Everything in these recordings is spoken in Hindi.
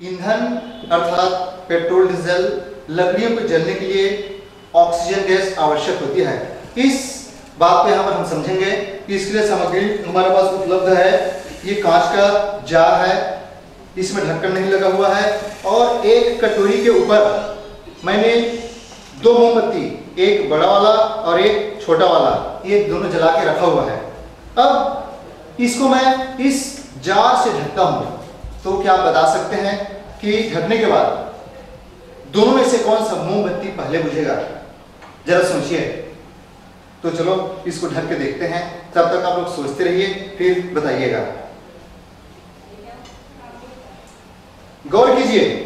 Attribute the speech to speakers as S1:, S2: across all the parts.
S1: ईंधन अर्थात पेट्रोल, डीजल, लकड़ियों को जलने के लिए ऑक्सीजन गैस आवश्यक होती है। इस बात यहाँ पर हम समझेंगे कि इसके लिए सामग्री हमारे पास उपलब्ध है। ये कांच का जार है, इसमें ढक्कन नहीं लगा हुआ है और एक कटोरी के ऊपर मैंने दो मोमबत्ती, एक बड़ा वाला और एक छोटा वाला, ये दोनों जला के रखा हुआ है। अब इसको मैं इस जार से ढकता हूँ। तो क्या आप बता सकते हैं कि ढकने के बाद दोनों में से कौन सा मोमबत्ती पहले बुझेगा? जरा सोचिए। तो चलो, इसको ढक के देखते हैं। तब तक आप लोग सोचते रहिए, फिर बताइएगा। गौर कीजिए।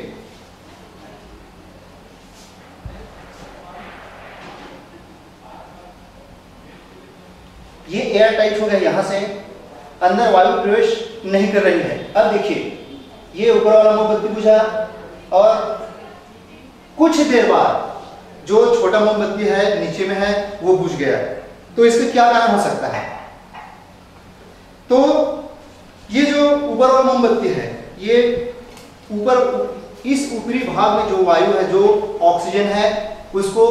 S1: ये एयर टाइट हो गया यहाँ से। अंदर वायु प्रवेश नहीं कर रही है। अब देखिए ये ऊपर वाला मोमबत्ती बुझा और कुछ देर बाद जो छोटा मोमबत्ती है, नीचे में है, वो बुझ गया। तो इसका क्या कारण हो सकता है? तो ये जो ऊपर वाला मोमबत्ती है, ये ऊपर, इस ऊपरी भाग में जो वायु है, जो ऑक्सीजन है, उसको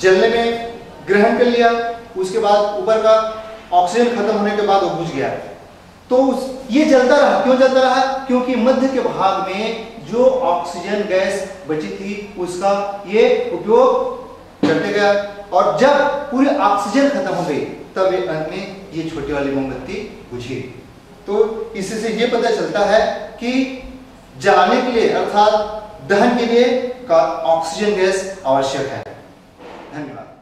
S1: जलने में ग्रहण कर लिया। उसके बाद ऊपर का ऑक्सीजन खत्म होने के बाद वो बुझ गया। तो उस, ये जलता रहा। क्यों जलता रहा? क्योंकि मध्य के भाग में जो ऑक्सीजन गैस बची थी, उसका ये उपयोग करते गया। और जब पूरी ऑक्सीजन खत्म हो गई, तब ये अंत में ये छोटी वाली मोमबत्ती बुझी। तो इससे ये पता चलता है कि जलाने के लिए, अर्थात दहन के लिए का ऑक्सीजन गैस आवश्यक है। धन्यवाद।